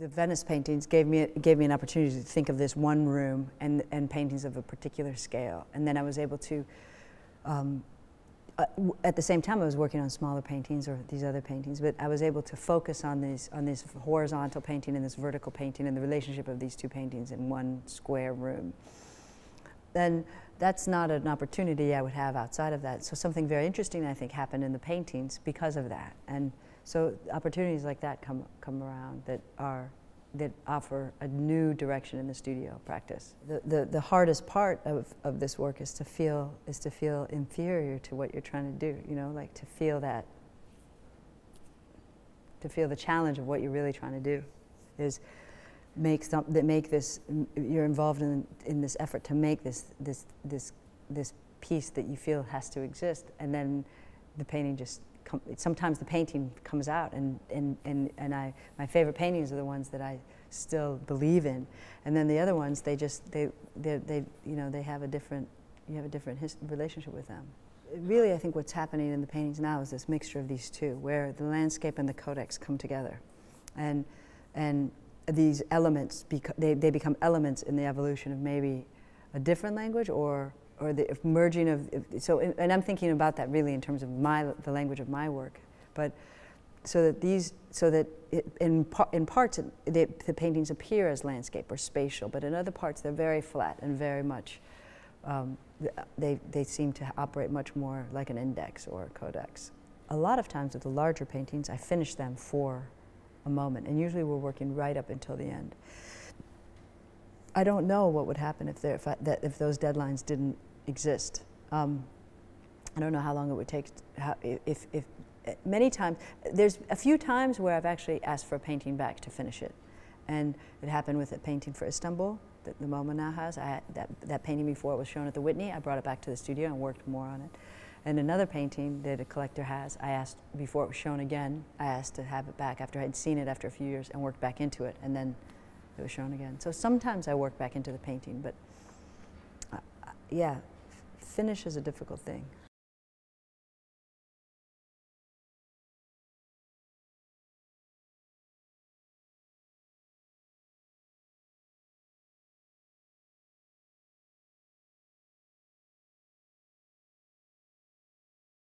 The Venice paintings gave me, gave me an opportunity to think of this one room and, and paintings of a particular scale. And then I was able to, um, uh, at the same time I was working on smaller paintings or these other paintings, but I was able to focus on these, on this horizontal painting and this vertical painting and the relationship of these two paintings in one square room. Then that's not an opportunity I would have outside of that. So something very interesting I think happened in the paintings because of that. And so opportunities like that come, come around that are that offer a new direction in the studio practice. The, the, the hardest part of, of this work is to feel is to feel inferior to what you're trying to do, you know, like to feel that to feel the challenge of what you're really trying to do is make some, that make this you're involved in, in this effort to make this this this this piece that you feel has to exist and then the painting just sometimes the painting comes out and, and, and, and I, my favorite paintings are the ones that I still believe in. And then the other ones, they just, they, they, they you know, they have a different, you have a different relationship with them. Really, I think what's happening in the paintings now is this mixture of these two, where the landscape and the codex come together. And, and these elements, they, they become elements in the evolution of maybe a different language or or the merging of, so, and I'm thinking about that really in terms of my, the language of my work, but so that these, so that it, in, par, in parts it, they, the paintings appear as landscape or spatial, but in other parts they're very flat and very much, um, they, they seem to operate much more like an index or a codex. A lot of times with the larger paintings, I finish them for a moment, and usually we're working right up until the end. I don't know what would happen if, there, if, I, that, if those deadlines didn't exist. Um, I don't know how long it would take, how, if, if, many times, there's a few times where I've actually asked for a painting back to finish it. And it happened with a painting for Istanbul that the MoMA now has. I that, that painting before it was shown at the Whitney, I brought it back to the studio and worked more on it. And another painting that a collector has, I asked before it was shown again, I asked to have it back after I had seen it after a few years and worked back into it, and then it was shown again. So sometimes I work back into the painting, but uh, yeah, finish is a difficult thing.